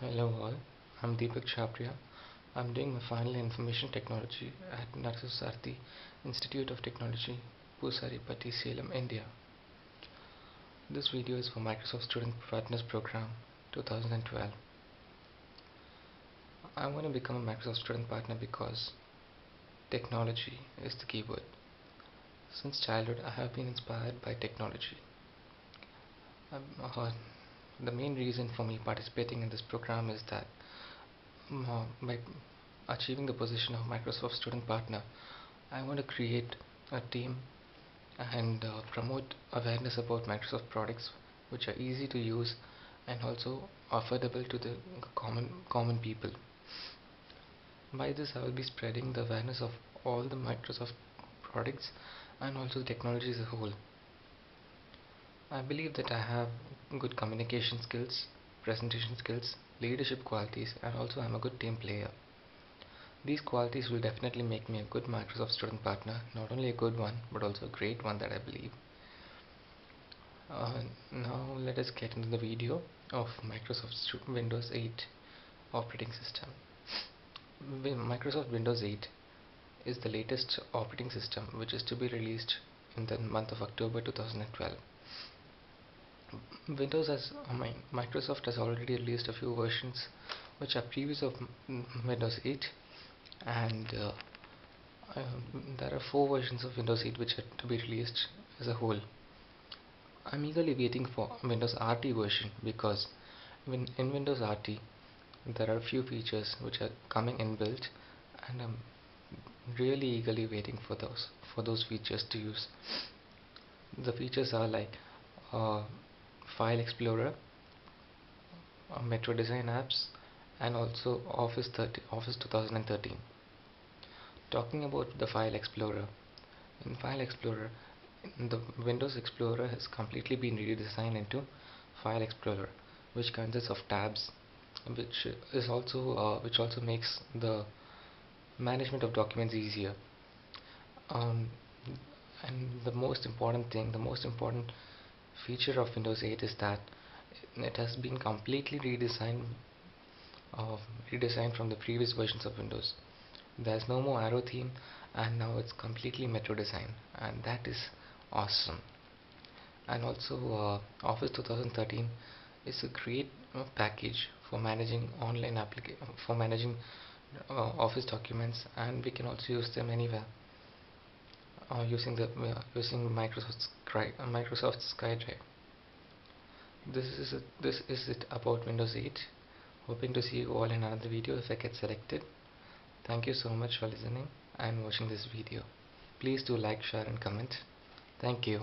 Hello all, I'm Deepak Chhabria. I'm doing my final information technology at Narasarthi Institute of Technology, Pusaripati, Salem, India. This video is for Microsoft Student Partners Program 2012. I want to become a Microsoft Student Partner because technology is the keyword. Since childhood, I have been inspired by technology. I'm, Uh, the main reason for me participating in this program is that uh, by achieving the position of Microsoft Student Partner, I want to create a team and uh, promote awareness about Microsoft products which are easy to use and also affordable to the common common people. By this I will be spreading the awareness of all the Microsoft products and also technology as a whole. I believe that I have good communication skills, presentation skills, leadership qualities and also I'm a good team player. These qualities will definitely make me a good Microsoft student partner, not only a good one but also a great one that I believe. Uh, now let us get into the video of Microsoft Windows 8 operating system. Microsoft Windows 8 is the latest operating system which is to be released in the month of October 2012. Windows has, I mean, Microsoft has already released a few versions which are previous of Windows 8 and uh, uh, there are four versions of Windows 8 which are to be released as a whole. I'm eagerly waiting for Windows RT version because in, in Windows RT there are a few features which are coming inbuilt and I'm really eagerly waiting for those for those features to use. The features are like uh, File Explorer, uh, Metro Design apps, and also Office 30, Office 2013. Talking about the File Explorer, in File Explorer, the Windows Explorer has completely been redesigned into File Explorer, which consists of tabs, which is also uh, which also makes the management of documents easier. Um, and the most important thing, the most important feature of Windows 8 is that it has been completely redesigned uh, redesigned from the previous versions of Windows. There's no more Aero theme and now it's completely Metro design and that is awesome. And also uh, Office 2013 is a great uh, package for managing online application for managing uh, Office documents and we can also use them anywhere uh, using the using Microsoft Sky, uh, Uh, Microsoft SkyDrive. This is it, this is it about Windows 8. Hoping to see you all in another video if I get selected. Thank you so much for listening and watching this video. Please do like, share and comment. Thank you.